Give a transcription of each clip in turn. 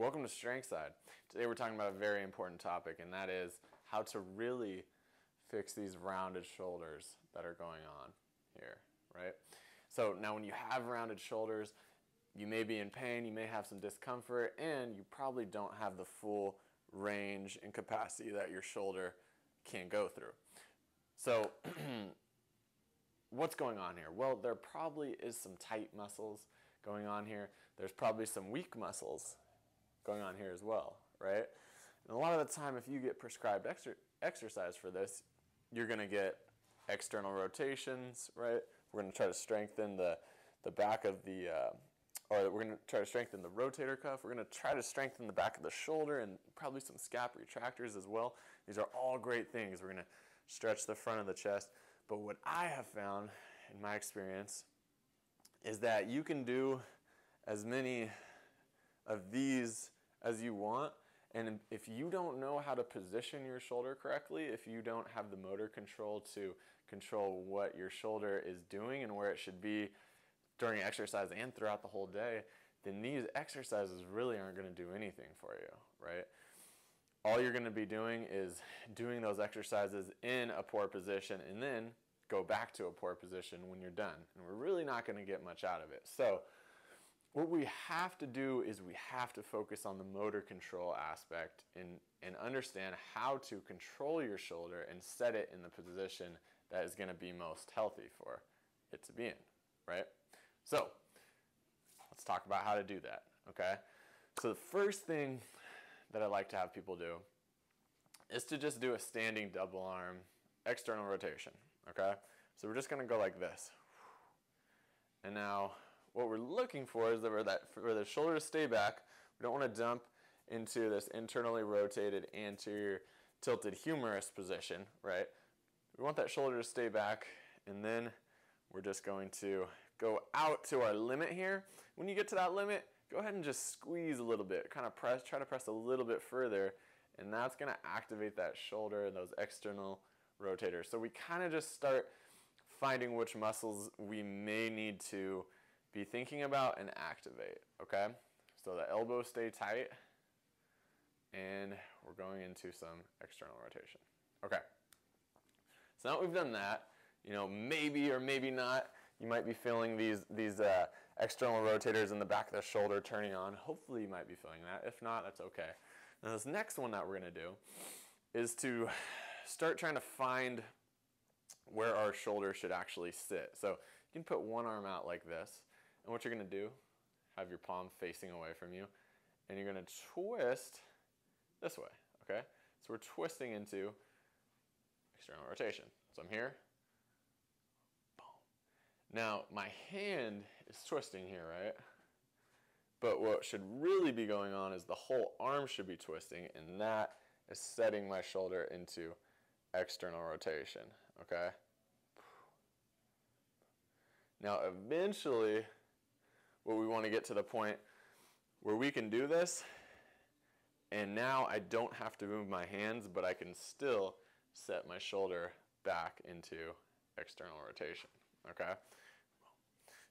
Welcome to Strength Side. Today we're talking about a very important topic, and that is how to really fix these rounded shoulders that are going on here, right? So now when you have rounded shoulders, you may be in pain, you may have some discomfort, and you probably don't have the full range and capacity that your shoulder can go through. So what's going on here? Well, there probably is some tight muscles going on here. There's probably some weak muscles going on here as well, right? And a lot of the time, if you get prescribed exer exercise for this, you're going to get external rotations, right? We're going to try to strengthen the, the back of the, uh, or we're going to try to strengthen the rotator cuff. We're going to try to strengthen the back of the shoulder and probably some scap retractors as well. These are all great things. We're going to stretch the front of the chest. But what I have found in my experience is that you can do as many of these as you want. And if you don't know how to position your shoulder correctly, if you don't have the motor control to control what your shoulder is doing and where it should be during exercise and throughout the whole day, then these exercises really aren't going to do anything for you, right? All you're going to be doing is doing those exercises in a poor position and then go back to a poor position when you're done. And we're really not going to get much out of it. So what we have to do is we have to focus on the motor control aspect and, and understand how to control your shoulder and set it in the position that is going to be most healthy for it to be in, right? So let's talk about how to do that, okay? So the first thing that I like to have people do is to just do a standing double arm external rotation, okay? So we're just going to go like this. And now what we're looking for is for, that, for the shoulder to stay back. We don't want to dump into this internally rotated anterior tilted humerus position, right? We want that shoulder to stay back and then we're just going to go out to our limit here. When you get to that limit, go ahead and just squeeze a little bit, kind of press, try to press a little bit further and that's going to activate that shoulder and those external rotators. So we kind of just start finding which muscles we may need to be thinking about and activate, okay? So the elbows stay tight and we're going into some external rotation. Okay, so now that we've done that, you know, maybe or maybe not, you might be feeling these, these uh, external rotators in the back of the shoulder turning on. Hopefully you might be feeling that. If not, that's okay. Now this next one that we're gonna do is to start trying to find where our shoulder should actually sit. So you can put one arm out like this, and what you're going to do, have your palm facing away from you, and you're going to twist this way, okay? So we're twisting into external rotation. So I'm here, boom. Now my hand is twisting here, right? But what should really be going on is the whole arm should be twisting, and that is setting my shoulder into external rotation, okay? Now eventually, what we want to get to the point where we can do this and now I don't have to move my hands but I can still set my shoulder back into external rotation okay?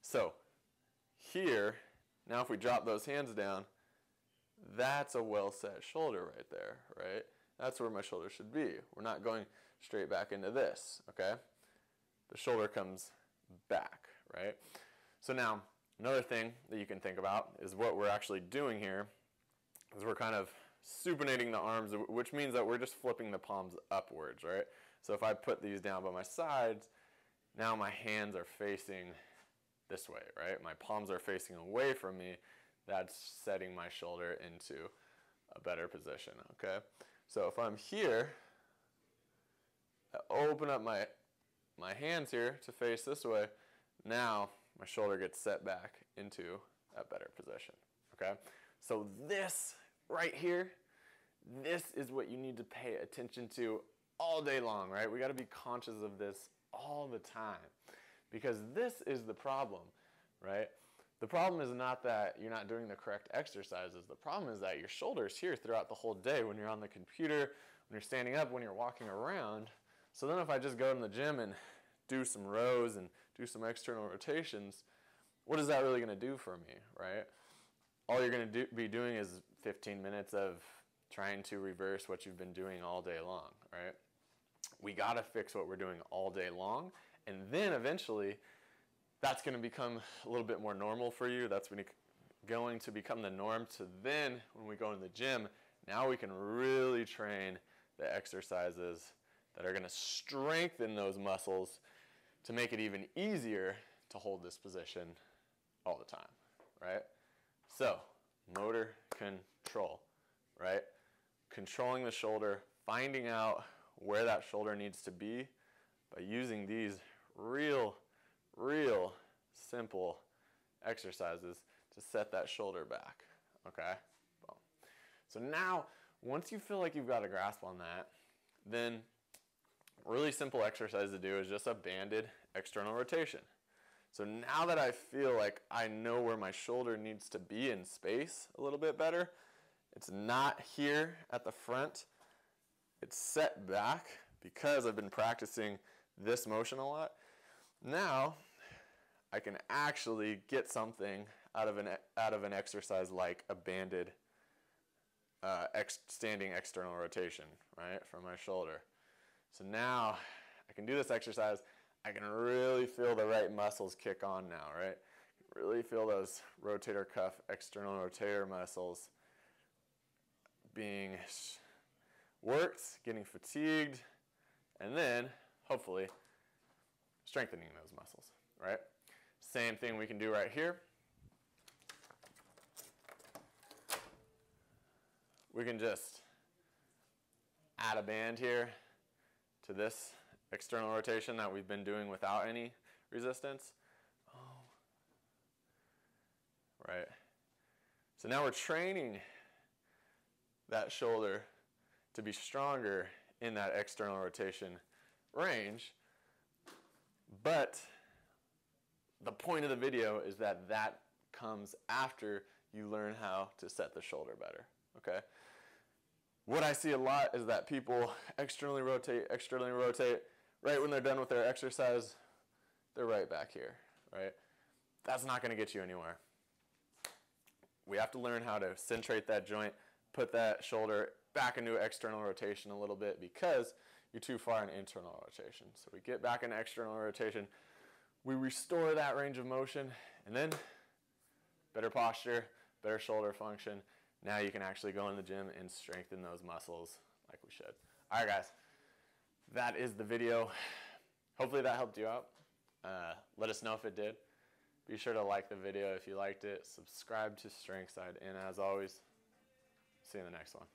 So here now if we drop those hands down that's a well set shoulder right there right? That's where my shoulder should be. We're not going straight back into this okay? The shoulder comes back right? So now Another thing that you can think about is what we're actually doing here is we're kind of supinating the arms, which means that we're just flipping the palms upwards, right? So if I put these down by my sides, now my hands are facing this way, right? My palms are facing away from me. That's setting my shoulder into a better position, okay? So if I'm here, I open up my, my hands here to face this way, now my shoulder gets set back into a better position, okay? So this right here, this is what you need to pay attention to all day long, right? We gotta be conscious of this all the time because this is the problem, right? The problem is not that you're not doing the correct exercises. The problem is that your shoulder's here throughout the whole day when you're on the computer, when you're standing up, when you're walking around. So then if I just go to the gym and do some rows and do some external rotations, what is that really going to do for me, right? All you're going to do, be doing is 15 minutes of trying to reverse what you've been doing all day long, right? We got to fix what we're doing all day long. And then eventually, that's going to become a little bit more normal for you. That's when going to become the norm. So then, when we go in the gym, now we can really train the exercises that are going to strengthen those muscles to make it even easier to hold this position all the time, right? So, motor control, right? Controlling the shoulder, finding out where that shoulder needs to be by using these real, real simple exercises to set that shoulder back, okay? Boom. So now, once you feel like you've got a grasp on that, then really simple exercise to do is just a banded external rotation. So now that I feel like I know where my shoulder needs to be in space a little bit better, it's not here at the front, it's set back because I've been practicing this motion a lot. Now I can actually get something out of an, out of an exercise like a banded uh, ex standing external rotation, right, from my shoulder. So now I can do this exercise. I can really feel the right muscles kick on now, right? Really feel those rotator cuff, external rotator muscles being worked, getting fatigued, and then hopefully strengthening those muscles, right? Same thing we can do right here. We can just add a band here to this external rotation that we've been doing without any resistance. Oh. Right. So now we're training that shoulder to be stronger in that external rotation range. But the point of the video is that that comes after you learn how to set the shoulder better, okay? What I see a lot is that people externally rotate, externally rotate, right when they're done with their exercise, they're right back here, right? That's not going to get you anywhere. We have to learn how to centrate that joint, put that shoulder back into external rotation a little bit because you're too far in internal rotation. So we get back in external rotation, we restore that range of motion, and then better posture, better shoulder function. Now you can actually go in the gym and strengthen those muscles like we should. All right, guys that is the video. Hopefully that helped you out. Uh, let us know if it did. Be sure to like the video if you liked it. Subscribe to Strength Side. And as always, see you in the next one.